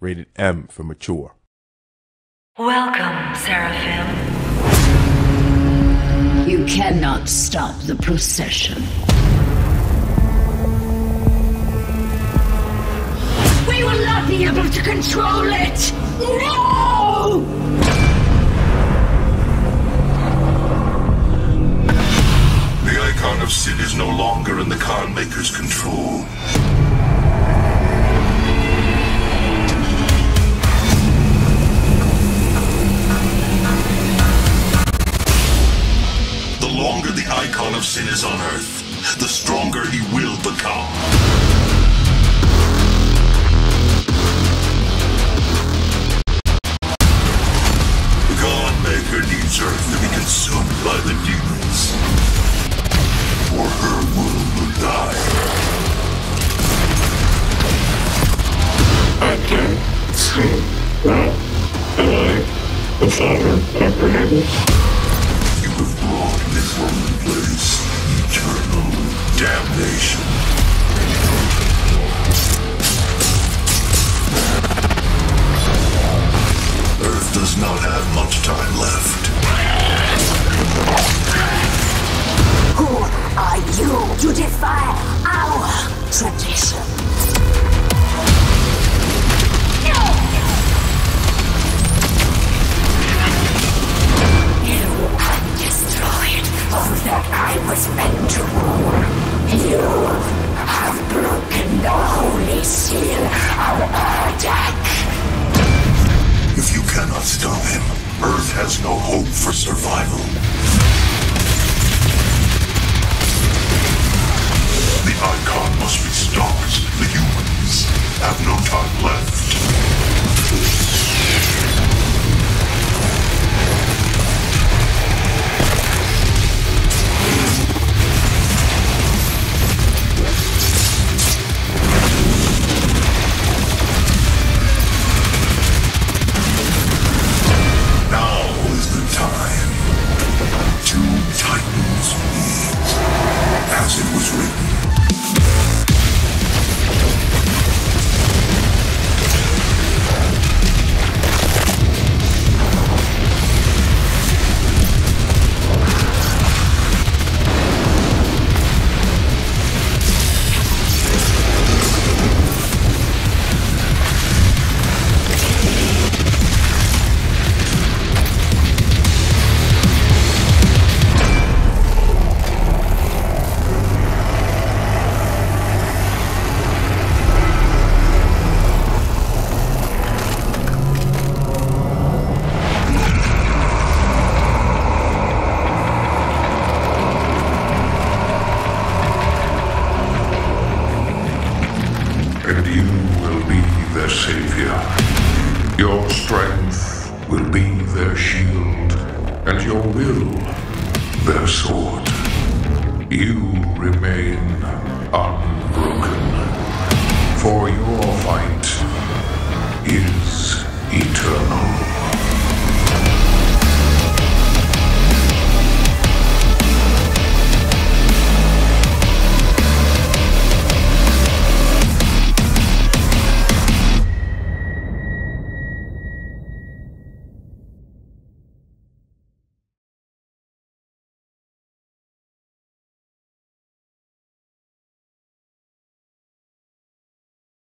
Rated M for mature. Welcome, Seraphim. You cannot stop the procession. We will not be able to control it! No! The icon of sin is no longer in the Khan Maykr's control. Is on Earth, the stronger he will become. The God Maker needs Earth to be consumed by the demons, or her world will die. Again, sin, right, and the Phantom Emperor. You have brought this eternal damnation. Earth does not have much time left. Who are you to defy have broken the holy seal of Urdak. If you cannot stop him, Earth has no hope for survival. The icon must be stopped. The humans have no time left. And you will be their savior. Your strength will be their shield, and your will their sword. You remain unbroken, for your fight is.